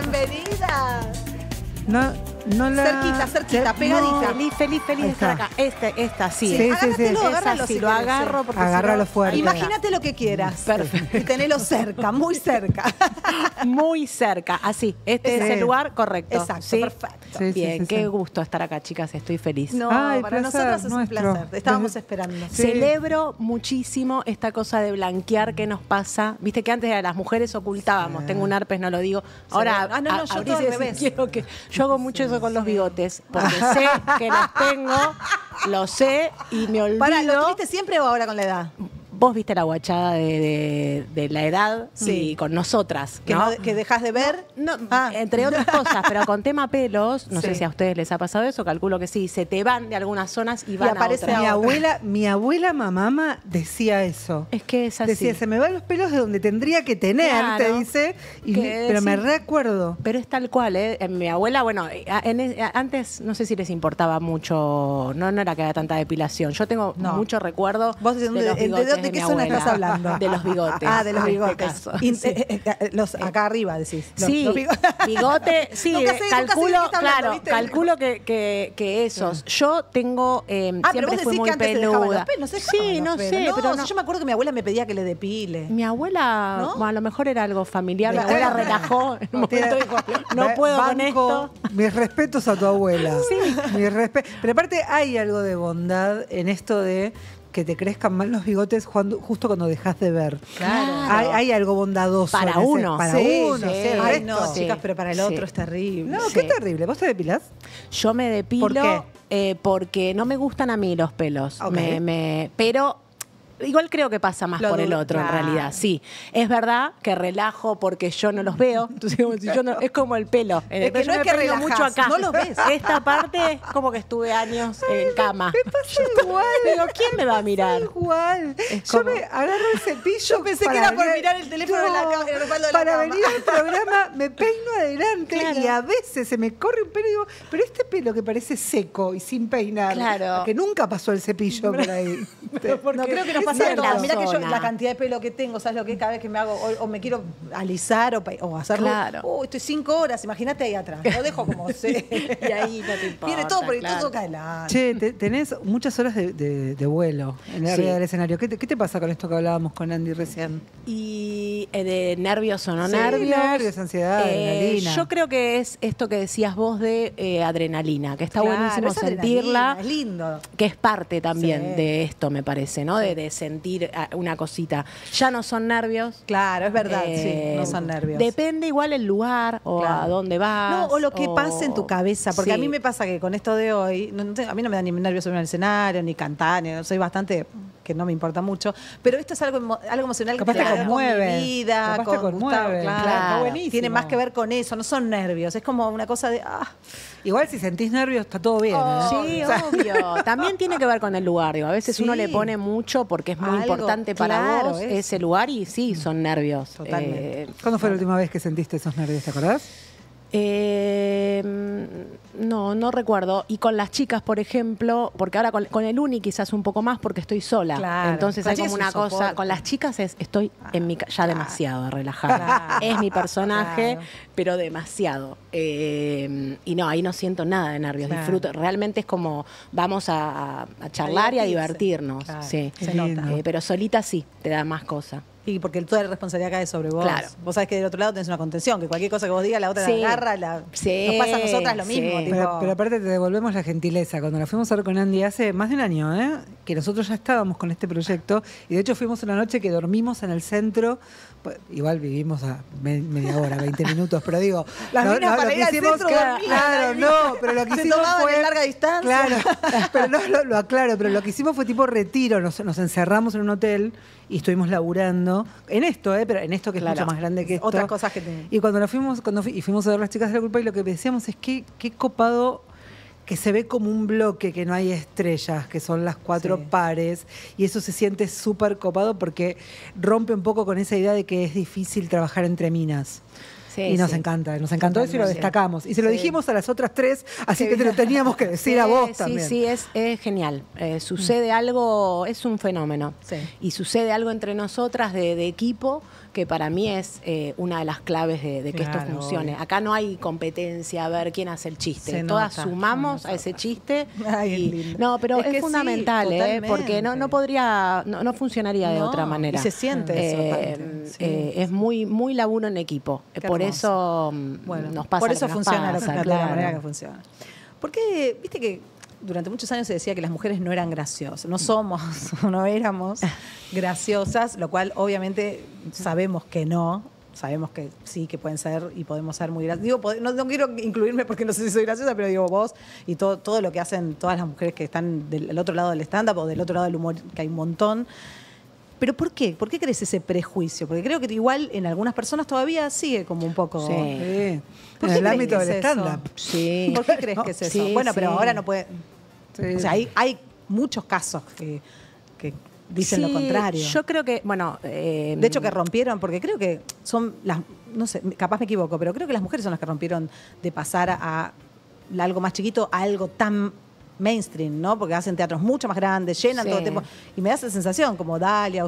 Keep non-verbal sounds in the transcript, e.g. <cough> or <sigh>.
bienvenida. No, no la... Cerquita, cerquita, pegadita. Feliz, feliz, feliz de estar está. acá. Este, esta, sí. Sí, sí, sí. Agárralo si lo agarro porque si Agárralo no- fuerte. Imagínate lo que quieras. Perfecto. Y tenelo cerca, muy cerca. <laughs> Muy cerca, así. Este es el lugar correcto. Exacto, ¿sí? perfecto. Bien, sí, qué sí. gusto estar acá, chicas. Estoy feliz. No, Ay, para placer, nosotros es un nuestro. placer. Te estábamos Desde- esperando. Sí. Celebro muchísimo esta cosa de blanquear que nos pasa. Viste que antes a las mujeres ocultábamos. Tengo un herpes, no lo digo. Ahora. Ah, no, no, a- yo todo al revés. quiero que yo hago mucho eso con los bigotes, porque sé que los tengo, lo sé y me olvido. Para, ¿lo tuviste siempre o ahora con la edad? Vos viste la guachada de, de- de la edad Sí. y con nosotras, Que, ¿no? que dejas de ver. No, Ah. entre otras cosas, pero con tema pelos, no sé si a ustedes les ha pasado eso, calculo que sí, se te van de algunas zonas y van aparece a otras. Mi abuela, mi abuela mamama decía eso. Es que es así. Decía, se me van los pelos de donde tendría que tener, Claro. te dice. y Que pero me recuerdo. Pero es tal cual, ¿eh? Mi abuela, bueno, en e- antes no sé si les importaba mucho, no, no era que había tanta depilación. Yo tengo mucho recuerdo ¿Vos de, de, los bigotes de qué mi zona abuela. estás hablando? De los bigotes. Ah, de los este bigotes. caso. In- Sí. eh, eh, eh, los, acá arriba decís. Los- Sí, los bigotes. <laughs> bigote, sí, Nunca sé- calculo, hablando, claro, ¿viste? calculo que, que, que esos. Yo tengo, eh, Ah, pero siempre vos fui decís muy que antes se peluda. los pelos. No se sí, no los sé, pelos. pero No. Yo me acuerdo que mi abuela me pedía que le depile. Mi abuela, ¿No? bueno, a lo mejor era algo familiar, mi abuela relajó, en un <laughs> momento dijo, <laughs> no puedo con esto. Mis respetos a tu abuela. Sí. Mis respe- Pero aparte hay algo de bondad en esto de que te crezcan mal los bigotes cuando- justo cuando dejas de ver. Claro. Hay, hay algo bondadoso. Para en ese- uno. Para Sí, uno, sí. sí, el Ay, resto. no, chicas, pero para el Sí. otro es terrible. No, Sí. qué terrible. ¿Vos te depilás? Yo me depilo ¿Por qué? eh, porque no me gustan a mí los pelos. Ok. Me- me- pero igual creo que pasa más Lo por el otro en realidad. Sí, es verdad que relajo porque yo no los veo. Entonces, como si yo no- es como el pelo. En el Es que pelo no yo es me que relajás, mucho acá. no los ves. <laughs> Esta parte es como que estuve años en cama. Me pasa igual. Digo, ¿quién me va a mirar? Igual. Yo me agarro el cepillo. Yo pensé que era por mirar el teléfono de la el de la Para cama. venir al programa me peino adelante Claro. y a veces se me corre un pelo y digo, pero este pelo que parece seco y sin peinar. Claro. Que nunca pasó el cepillo por <laughs> ahí. No, creo que nos Mira que yo, la cantidad de pelo que tengo, ¿sabes lo que es? Cada vez que me hago, o, o me quiero alisar o, o hacerlo. Claro. Uh, estoy cinco horas, imagínate ahí atrás. Lo dejo como <laughs> sé. Y ahí no te importa, Viene todo porque claro. todo cae. Che, te- tenés muchas horas de, de- de vuelo en la Sí. del escenario. ¿Qué te, qué te pasa con esto que hablábamos con Andy recién? Y eh, de nervios o no Sí, nervios. nervios, ansiedad, adrenalina. Yo creo que es esto que decías vos de eh, adrenalina, que está Claro, buenísimo es sentirla. Es lindo. Que es parte también Sí. de esto, me parece, ¿no? De, de sentir ah, una cosita. Ya no son nervios. Claro, es verdad, Eh, sí, no son nervios. Depende igual el lugar o Claro. a dónde vas. No, o lo que pase en tu cabeza, porque a mí me pasa que con esto de hoy, no- a mí no me da ni nervios subir al escenario, ni cantar, ni- soy bastante que no me importa mucho, pero esto es algo, algo emocional Capaz que te tiene que ver con mi vida, capaz te con Gustavo, conmueve, claro, claro, buenísimo. tiene más que ver con eso, no son nervios, es como una cosa de, ah, Igual si sentís nervios está todo bien. ¿eh? Sí, <laughs> obvio. <laughs> También tiene que ver con el lugar. Digo. A veces uno le pone mucho porque es muy Algo, importante para claro, vos es. ese lugar y sí, son nervios. Totalmente. Eh, ¿Cuándo fue la última vez que sentiste esos nervios? ¿Te acordás? Eh, no, no recuerdo. Y con las chicas, por ejemplo, porque ahora con, con el uni quizás un poco más porque estoy sola. Claro. Entonces hay como una cosa. soporte. Con las chicas es, estoy en mi ca- ya demasiado relajada. Claro. Es mi personaje, Claro. pero demasiado. Eh, y no, ahí no siento nada de nervios. Claro. Disfruto. Realmente es como vamos a, a charlar y a divertirnos. Claro, Sí. se nota. Eh, pero solita sí, te da más cosa. Y porque toda la responsabilidad cae sobre vos. Claro. Vos sabés que del otro lado tenés una contención, que cualquier cosa que vos digas, la otra Sí. la agarra, la, Sí, nos pasa a nosotras lo sí. mismo. tipo- Pero, pero aparte te devolvemos la gentileza. Cuando la fuimos a ver con Andy hace más de un año, ¿eh? que nosotros ya estábamos con este proyecto y de hecho fuimos una noche que dormimos en el centro. Pues, Igual vivimos a me- media hora, 20 <laughs> minutos, pero digo, Las minas para que ir al hicimos, centro claro, dormían, claro, no, pero lo que <laughs> Se hicimos fue en larga distancia. Claro, <laughs> pero no lo, lo aclaro, pero lo que hicimos fue tipo retiro, nos, nos encerramos en un hotel y estuvimos laburando en esto, ¿eh? pero en esto que Claro. es mucho más grande que esto. Otras cosas que te- Y cuando nos fuimos, cuando fui- y fuimos a ver las chicas de la culpa y lo que decíamos es que qué copado que se ve como un bloque, que no hay estrellas, que son las cuatro Sí. pares, y eso se siente súper copado porque rompe un poco con esa idea de que es difícil trabajar entre minas. Sí, y nos sí. encanta, nos encantó eso y lo destacamos. Y se lo dijimos a las otras tres, así que te lo teníamos que decir a vos también. Sí, sí, es, es genial. Eh, sucede algo, es un fenómeno. Y sucede algo entre nosotras de, de equipo que para mí es eh, una de las claves de, de que Claro, esto funcione. obvio. Acá no hay competencia a ver quién hace el chiste. Se Todas nota, sumamos a ese chiste. <laughs> Ay, es y- lindo. no, pero Es es, que sí, fundamental, ¿eh? porque no, no podría, no, no funcionaría de No, otra manera. y se siente eso, Eh, aparte. Sí. es muy, muy laburo en equipo. Por eso mm, Bueno, nos pasa por eso que funciona pasa, la claro. manera que funciona. Porque, viste que durante muchos años se decía que las mujeres no eran graciosas, no somos, <laughs> no éramos graciosas, lo cual obviamente sabemos que no, sabemos que sí, que pueden ser y podemos ser muy graciosas. Digo, no, quiero incluirme porque no sé si soy graciosa, pero digo vos y todo, todo lo que hacen todas las mujeres que están del otro lado del stand-up o del otro lado del humor, que hay un montón. ¿Pero por qué? ¿Por qué crees ese prejuicio? Porque creo que igual en algunas personas todavía sigue como un poco... Sí. Sí. ¿Por En el ámbito del stand-up. Sí. ¿Por qué crees que es eso? Sí, bueno, pero ahora no puede. O sea, hay, hay muchos casos que, que dicen lo contrario. Yo creo que, bueno. eh, de hecho, que rompieron, porque creo que son las. No sé, capaz me equivoco, pero creo que las mujeres son las que rompieron de pasar a, a algo más chiquito a algo tan mainstream, ¿no? Porque hacen teatros mucho más grandes, llenan Sí. todo el tiempo. Y me da esa sensación, como Dalia,